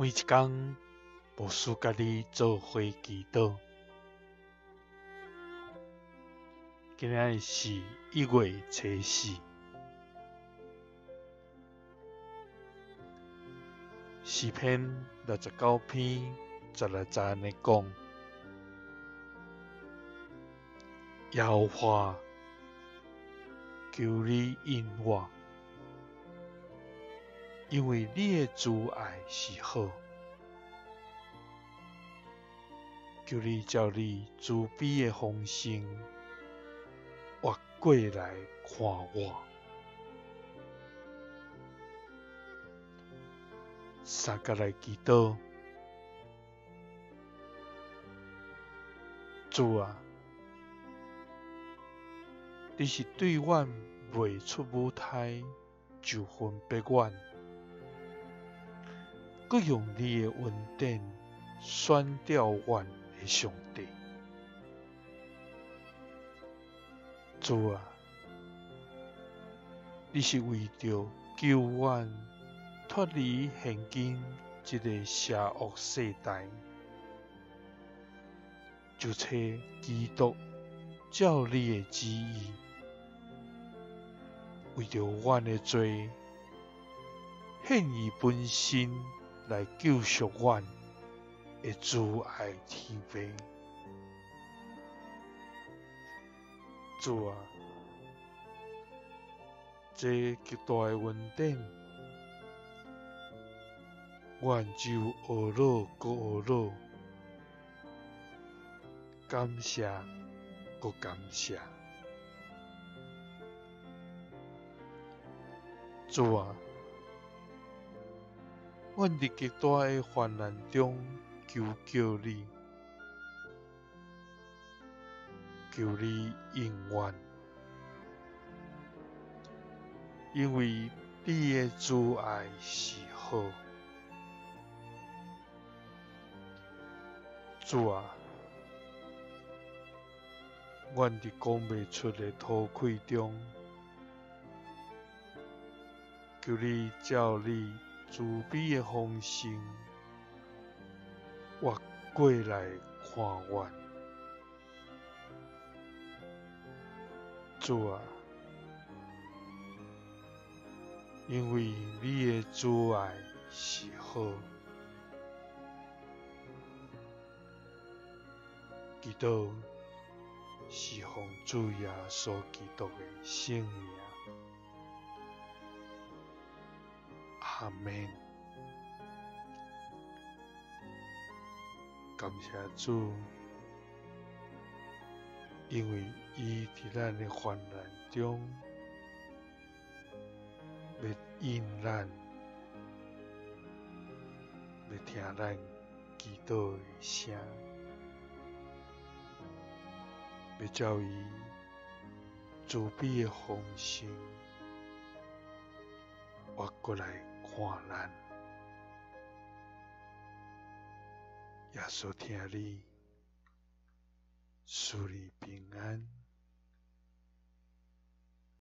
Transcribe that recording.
每一工无输甲你做伙祈祷。今日是一月初四，诗篇六十九篇十六节安尼讲：耶和华，求你应我，因为你的主爱是好，求你照你慈悲的风声。我过来看我，三个来祈祷。主啊，你是对阮未出母胎就分别阮，佮用你的恩典选调阮的上帝。主啊，你是为着救阮脱离现今这个邪恶世代，就找基督照你的旨意，为着阮的罪献以本身来救赎阮的主爱天父。主啊，这极大的恩典，愿就恶乐个恶乐，感谢搁感谢。主啊，阮伫极大的患难中求救你。求你应允，因为你的主爱是好。主啊，阮伫讲未出的土愧中，求你照你慈悲的方心，我过来看阮。主啊，因为你的主爱是好，基督是奉主耶稣基督的圣名，阿门。感谢主。因为伊伫咱的患难中，要应咱，要听咱祈祷的声，要照伊慈悲的风声，我过来看咱，耶稣听你。树立平安。